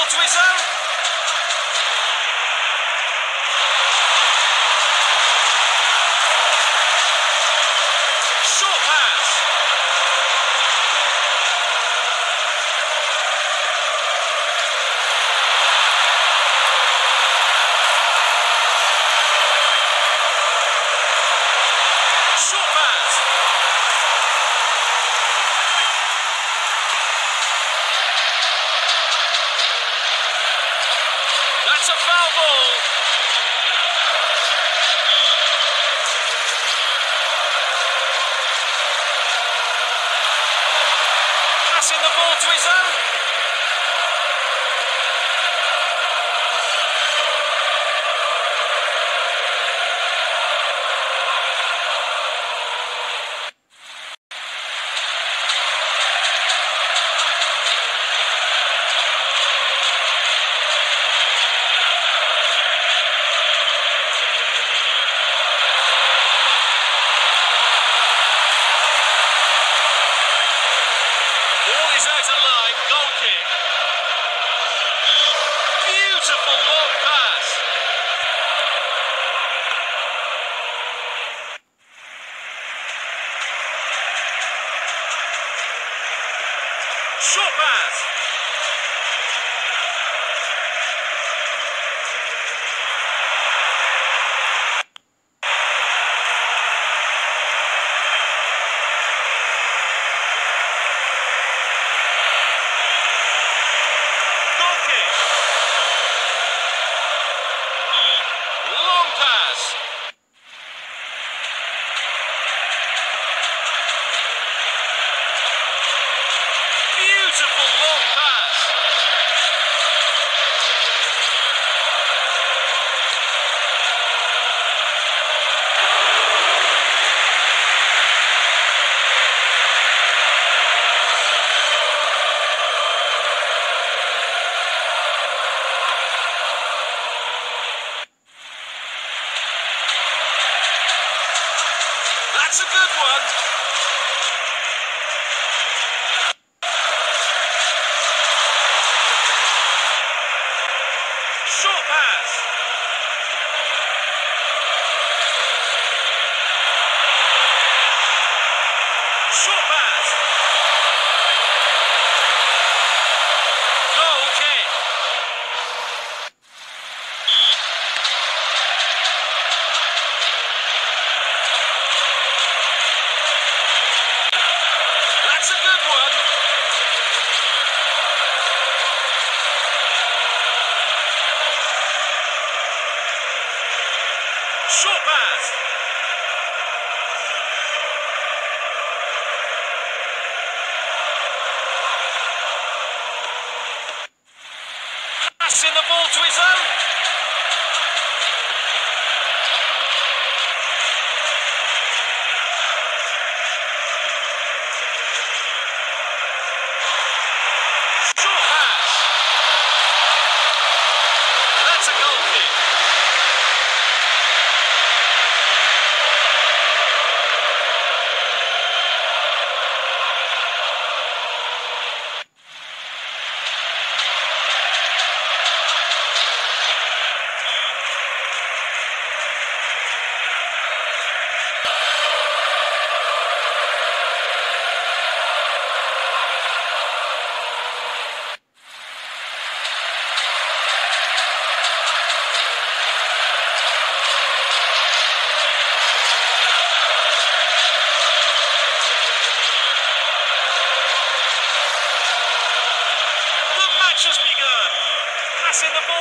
ball to his own. passing the ball to his own.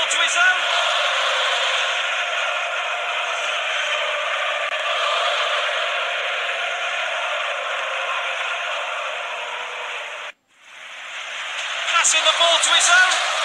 to his own. Passing the ball to his own.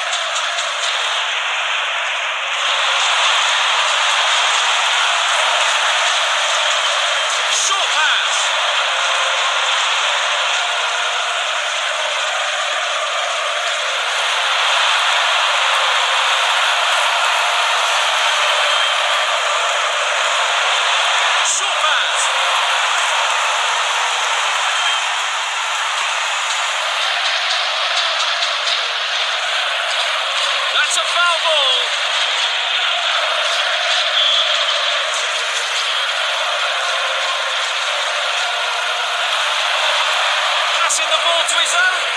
pushing the ball to his own.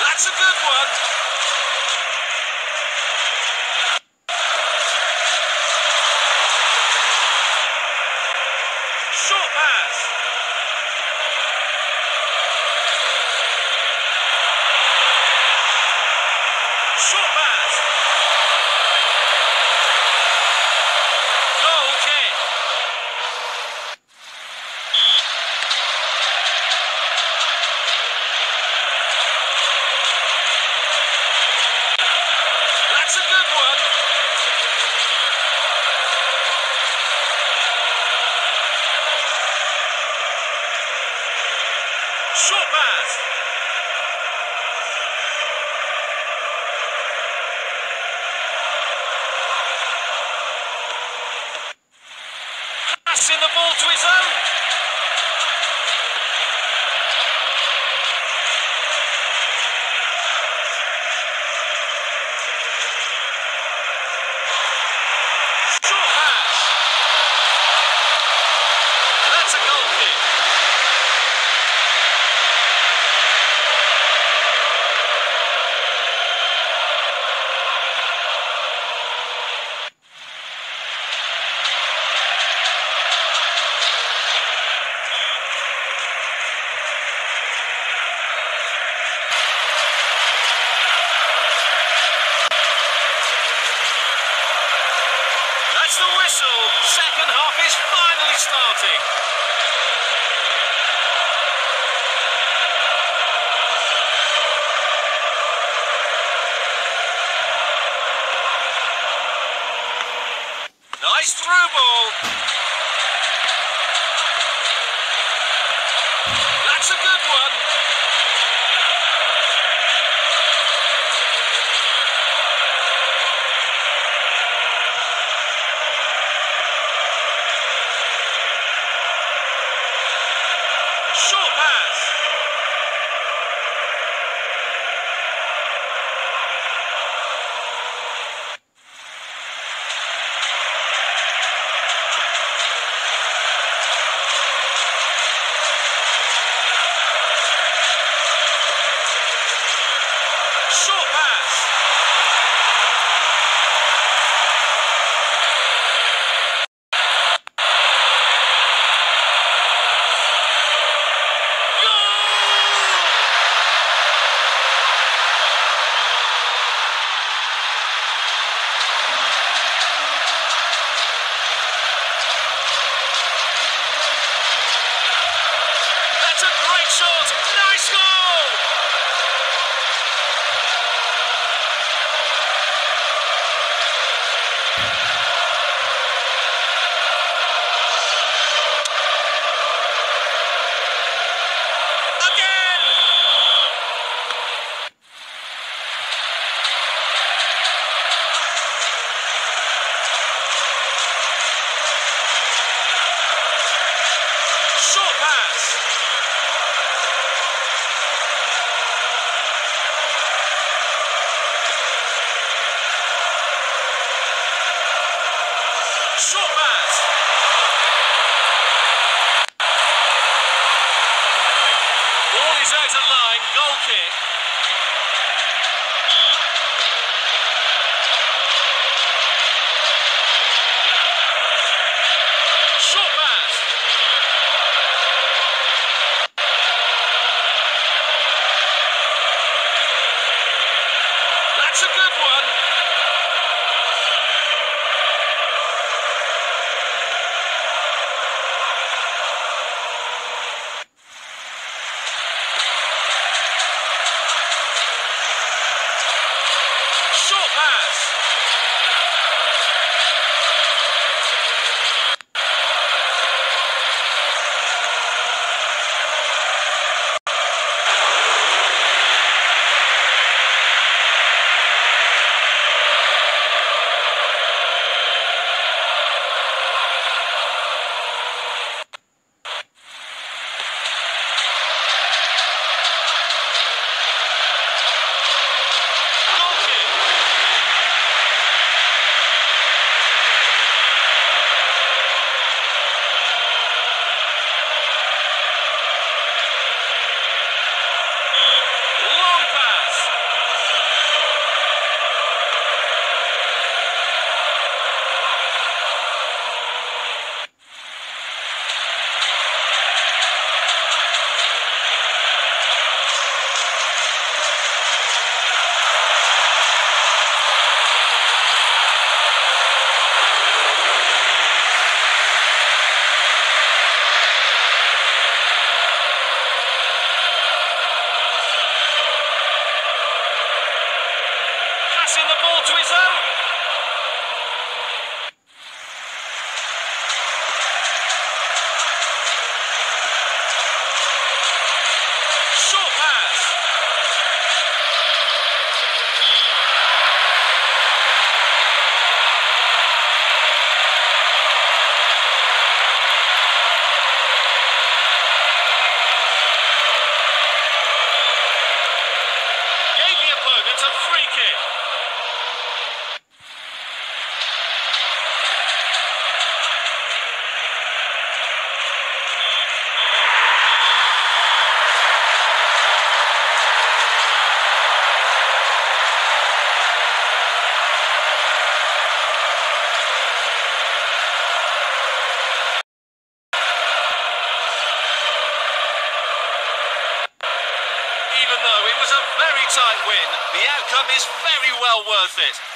That's a good one. in the ball to his own. Bowl. short pass. Ball is out of line, goal kick. Short pass. That's a good one. benefit